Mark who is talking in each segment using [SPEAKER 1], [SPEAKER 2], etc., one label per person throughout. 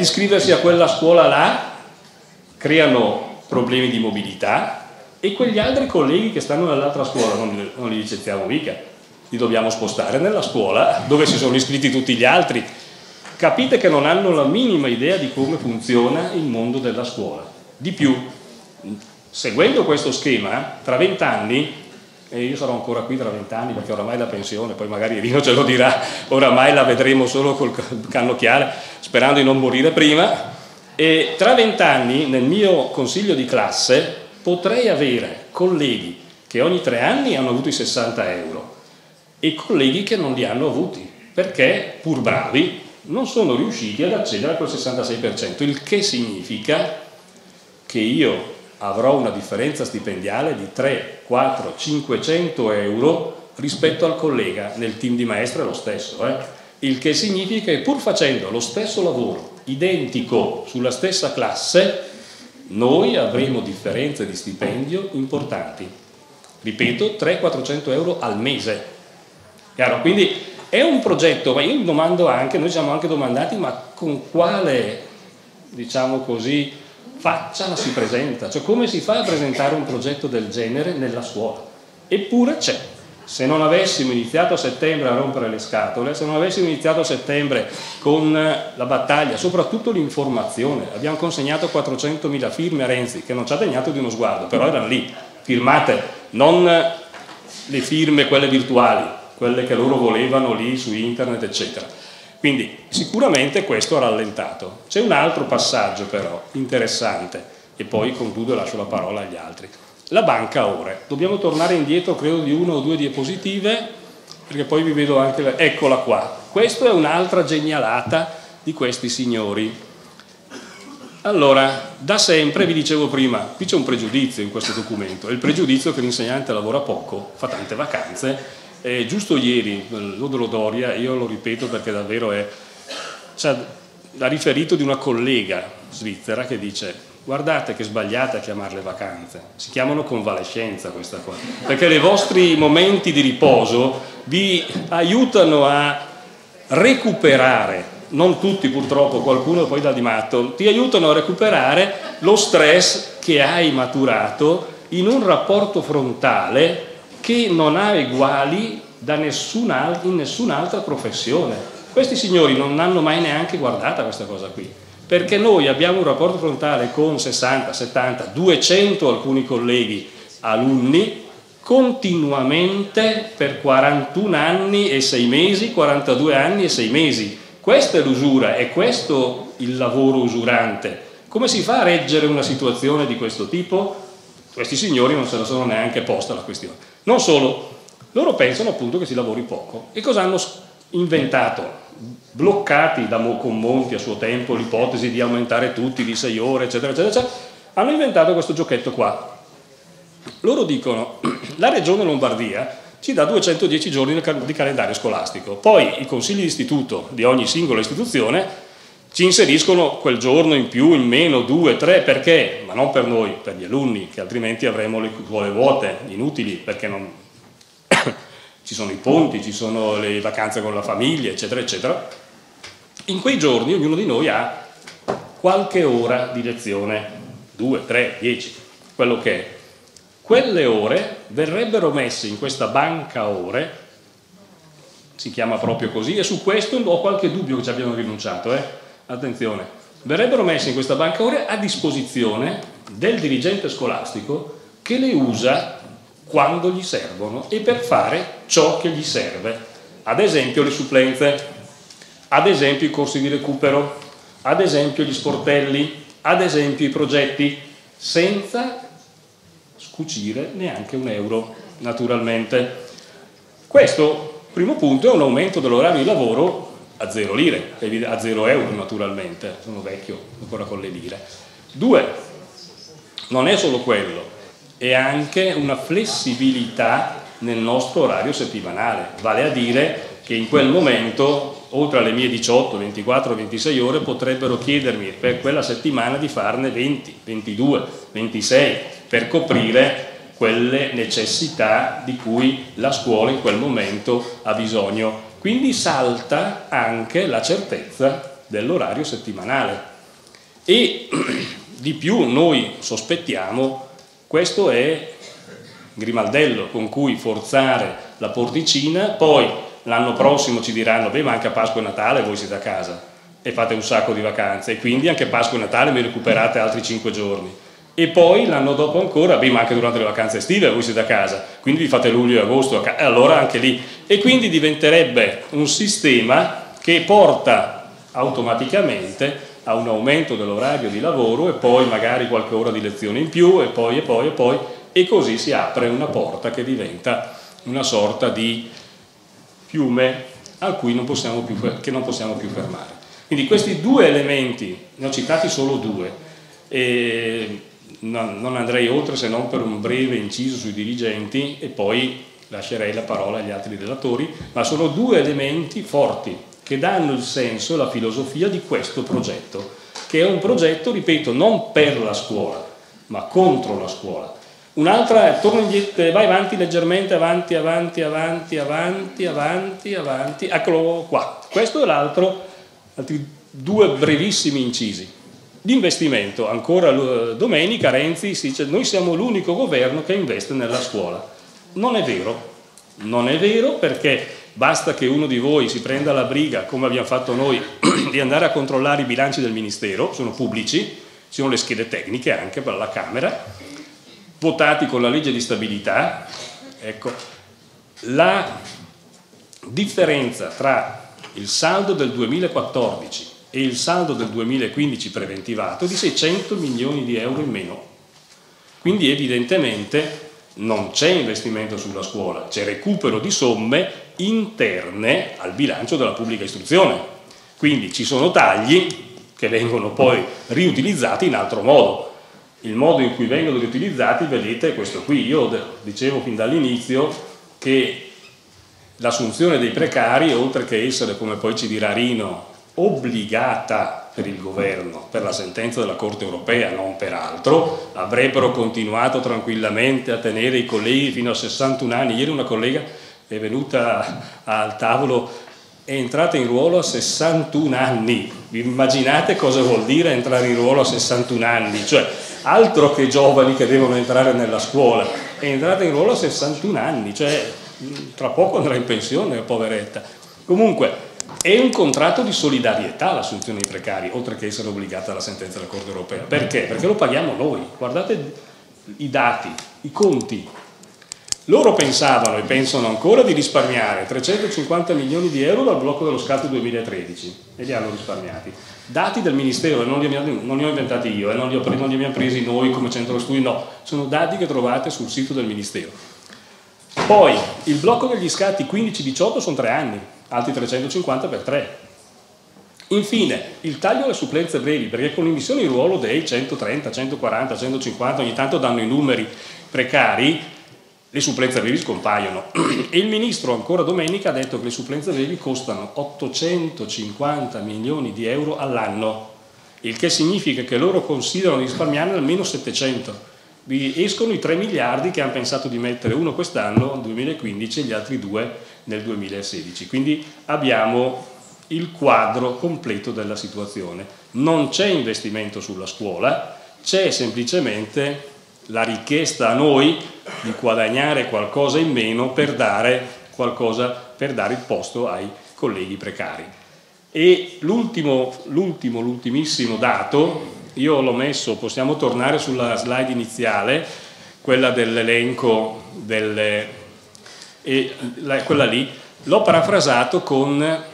[SPEAKER 1] ad iscriversi a quella scuola là creano problemi di mobilità e quegli altri colleghi che stanno nell'altra scuola non, non li licenziamo mica, li dobbiamo spostare nella scuola dove si sono iscritti tutti gli altri. Capite che non hanno la minima idea di come funziona il mondo della scuola. Di più, seguendo questo schema, tra vent'anni e io sarò ancora qui tra vent'anni perché oramai la pensione, poi magari Rino ce lo dirà, oramai la vedremo solo col cannocchiale, sperando di non morire prima. E tra vent'anni nel mio consiglio di classe potrei avere colleghi che ogni tre anni hanno avuto i 60 euro e colleghi che non li hanno avuti perché, pur bravi, non sono riusciti ad accedere a quel 66%, il che significa che io avrò una differenza stipendiale di 3, 4, 500 euro rispetto al collega nel team di maestra lo stesso, eh? il che significa che pur facendo lo stesso lavoro identico sulla stessa classe, noi avremo differenze di stipendio importanti. Ripeto, 300-400 euro al mese. Chiaro? Quindi è un progetto, ma io mi domando anche, noi siamo anche domandati, ma con quale, diciamo così, faccia si presenta, cioè come si fa a presentare un progetto del genere nella scuola? Eppure c'è. Se non avessimo iniziato a settembre a rompere le scatole, se non avessimo iniziato a settembre con la battaglia, soprattutto l'informazione, abbiamo consegnato 400.000 firme a Renzi, che non ci ha degnato di uno sguardo, però erano lì, firmate, non le firme, quelle virtuali, quelle che loro volevano lì su internet, eccetera quindi sicuramente questo ha rallentato. C'è un altro passaggio però interessante e poi concludo e lascio la parola agli altri. La banca ore. Dobbiamo tornare indietro credo di una o due diapositive perché poi vi vedo anche... La... Eccola qua. Questa è un'altra genialata di questi signori. Allora, da sempre, vi dicevo prima, qui c'è un pregiudizio in questo documento, è il pregiudizio che l'insegnante lavora poco, fa tante vacanze eh, giusto ieri, Lodolo Doria, io lo ripeto perché davvero è... Cioè, ha riferito di una collega svizzera che dice guardate che sbagliate a chiamarle vacanze, si chiamano convalescenza questa cosa, perché i vostri momenti di riposo vi aiutano a recuperare, non tutti purtroppo, qualcuno poi da di matto, ti aiutano a recuperare lo stress che hai maturato in un rapporto frontale che non ha eguali nessun, in nessun'altra professione. Questi signori non hanno mai neanche guardata questa cosa qui, perché noi abbiamo un rapporto frontale con 60, 70, 200 alcuni colleghi alunni continuamente per 41 anni e 6 mesi, 42 anni e 6 mesi. Questa è l'usura, è questo il lavoro usurante. Come si fa a reggere una situazione di questo tipo? Questi signori non se la sono neanche posta la questione. Non solo, loro pensano appunto che si lavori poco. E cosa hanno inventato? Bloccati da con Monti a suo tempo l'ipotesi di aumentare tutti di 6 ore, eccetera, eccetera, eccetera, hanno inventato questo giochetto qua. Loro dicono, la regione Lombardia ci dà 210 giorni di calendario scolastico, poi i consigli di istituto di ogni singola istituzione ci inseriscono quel giorno in più, in meno, due, tre, perché? Ma non per noi, per gli alunni, che altrimenti avremo le scuole vuote, inutili, perché non... ci sono i ponti, ci sono le vacanze con la famiglia, eccetera, eccetera. In quei giorni ognuno di noi ha qualche ora di lezione, due, tre, dieci, quello che è. Quelle ore verrebbero messe in questa banca ore, si chiama proprio così, e su questo ho qualche dubbio che ci abbiano rinunciato, eh? Attenzione, verrebbero messe in questa banca ore a disposizione del dirigente scolastico che le usa quando gli servono e per fare ciò che gli serve. Ad esempio le supplenze, ad esempio i corsi di recupero, ad esempio gli sportelli, ad esempio i progetti, senza scucire neanche un euro, naturalmente. Questo, primo punto, è un aumento dell'orario di lavoro a zero lire, a zero euro naturalmente, sono vecchio ancora con le lire. Due, non è solo quello, è anche una flessibilità nel nostro orario settimanale, vale a dire che in quel momento, oltre alle mie 18, 24, 26 ore, potrebbero chiedermi per quella settimana di farne 20, 22, 26, per coprire quelle necessità di cui la scuola in quel momento ha bisogno quindi salta anche la certezza dell'orario settimanale. E di più noi sospettiamo, questo è grimaldello con cui forzare la porticina, poi l'anno prossimo ci diranno, beh ma anche a Pasqua e Natale voi siete a casa e fate un sacco di vacanze e quindi anche Pasqua e Natale mi recuperate altri 5 giorni e poi l'anno dopo ancora, beh ma anche durante le vacanze estive voi siete a casa, quindi vi fate luglio e agosto, e allora anche lì e quindi diventerebbe un sistema che porta automaticamente a un aumento dell'orario di lavoro e poi magari qualche ora di lezione in più e poi e poi e poi e così si apre una porta che diventa una sorta di fiume a cui non possiamo più, che non possiamo più fermare. Quindi questi due elementi, ne ho citati solo due, non andrei oltre se non per un breve inciso sui dirigenti e poi lascerei la parola agli altri relatori, ma sono due elementi forti che danno il senso e la filosofia di questo progetto, che è un progetto, ripeto, non per la scuola, ma contro la scuola. Un'altra torno indietro, vai avanti leggermente, avanti, avanti, avanti, avanti, avanti, avanti, eccolo qua. Questo è l'altro, altri due brevissimi incisi. L'investimento, ancora domenica Renzi si dice noi siamo l'unico governo che investe nella scuola. Non è vero, non è vero perché basta che uno di voi si prenda la briga, come abbiamo fatto noi, di andare a controllare i bilanci del Ministero, sono pubblici, ci sono le schede tecniche anche per la Camera, votati con la legge di stabilità, ecco, la differenza tra il saldo del 2014 e il saldo del 2015 preventivato di 600 milioni di euro in meno. Quindi evidentemente non c'è investimento sulla scuola, c'è recupero di somme interne al bilancio della pubblica istruzione. Quindi ci sono tagli che vengono poi riutilizzati in altro modo. Il modo in cui vengono riutilizzati, vedete, è questo qui. Io dicevo fin dall'inizio che l'assunzione dei precari, oltre che essere, come poi ci dirà Rino, obbligata per il governo, per la sentenza della Corte europea, non per altro, avrebbero continuato tranquillamente a tenere i colleghi fino a 61 anni. Ieri una collega è venuta al tavolo, è entrata in ruolo a 61 anni. Vi immaginate cosa vuol dire entrare in ruolo a 61 anni? Cioè, altro che giovani che devono entrare nella scuola, è entrata in ruolo a 61 anni, cioè tra poco andrà in pensione, poveretta. Comunque, è un contratto di solidarietà l'assunzione dei precari, oltre che essere obbligata dalla sentenza della Corte europea. Perché? Perché lo paghiamo noi. Guardate i dati, i conti. Loro pensavano e pensano ancora di risparmiare 350 milioni di euro dal blocco dello scatto 2013 e li hanno risparmiati. Dati del Ministero, non li, non li ho inventati io, eh, non, li ho, non li abbiamo presi noi come centro studi, no, sono dati che trovate sul sito del Ministero. Poi il blocco degli scatti 15-18 sono tre anni, altri 350 per 3. Infine, il taglio alle supplenze brevi, perché con l'immissione in ruolo dei 130, 140, 150, ogni tanto danno i numeri precari, le supplenze brevi scompaiono. E il ministro ancora domenica ha detto che le supplenze brevi costano 850 milioni di euro all'anno, il che significa che loro considerano di risparmiarne almeno 700 escono i 3 miliardi che hanno pensato di mettere uno quest'anno, nel 2015, e gli altri due nel 2016. Quindi abbiamo il quadro completo della situazione. Non c'è investimento sulla scuola, c'è semplicemente la richiesta a noi di guadagnare qualcosa in meno per dare, qualcosa, per dare il posto ai colleghi precari. E l'ultimo, l'ultimo, l'ultimissimo dato io l'ho messo, possiamo tornare sulla slide iniziale, quella dell'elenco, delle, e la, quella lì, l'ho parafrasato con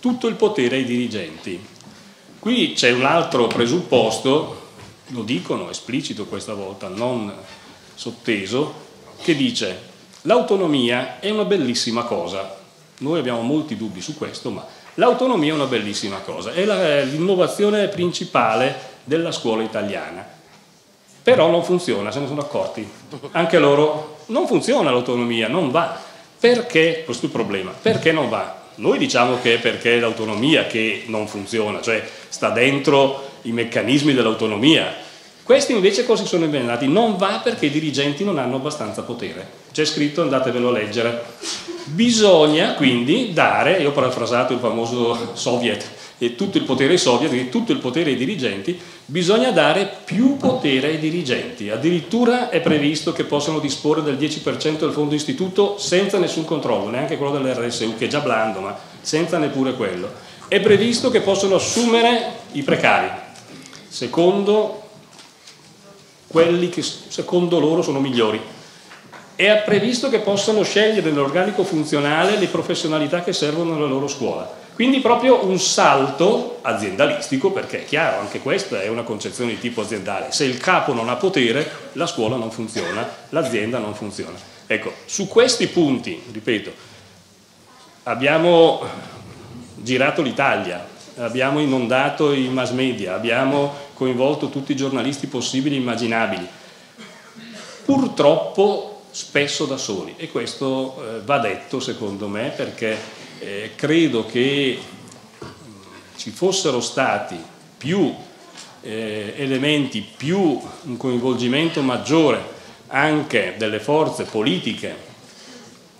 [SPEAKER 1] tutto il potere ai dirigenti. Qui c'è un altro presupposto, lo dicono esplicito questa volta, non sotteso, che dice l'autonomia è una bellissima cosa. Noi abbiamo molti dubbi su questo, ma L'autonomia è una bellissima cosa, è l'innovazione principale della scuola italiana. Però non funziona, se ne sono accorti. Anche loro non funziona l'autonomia, non va. Perché? Questo è il problema. Perché non va? Noi diciamo che è perché è l'autonomia che non funziona, cioè sta dentro i meccanismi dell'autonomia. Questi invece cosa sono inventati? Non va perché i dirigenti non hanno abbastanza potere. C'è scritto, andatevelo a leggere. Bisogna quindi dare, io ho parafrasato il famoso soviet e tutto il potere ai soviet e tutto il potere ai dirigenti, bisogna dare più potere ai dirigenti. Addirittura è previsto che possano disporre del 10% del fondo istituto senza nessun controllo, neanche quello dell'RSU che è già blando, ma senza neppure quello. È previsto che possano assumere i precari, secondo quelli che secondo loro sono migliori. È previsto che possano scegliere nell'organico funzionale le professionalità che servono alla loro scuola quindi proprio un salto aziendalistico, perché è chiaro, anche questa è una concezione di tipo aziendale. Se il capo non ha potere, la scuola non funziona, l'azienda non funziona. Ecco, su questi punti, ripeto, abbiamo girato l'Italia, abbiamo inondato i mass media, abbiamo coinvolto tutti i giornalisti possibili e immaginabili. Purtroppo spesso da soli e questo eh, va detto secondo me perché eh, credo che ci fossero stati più eh, elementi, più un coinvolgimento maggiore anche delle forze politiche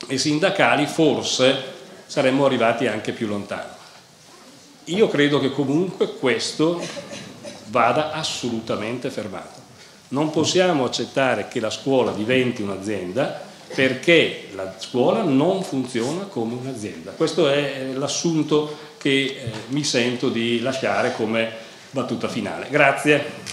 [SPEAKER 1] e sindacali, forse saremmo arrivati anche più lontano. Io credo che comunque questo vada assolutamente fermato. Non possiamo accettare che la scuola diventi un'azienda perché la scuola non funziona come un'azienda. Questo è l'assunto che eh, mi sento di lasciare come battuta finale. Grazie.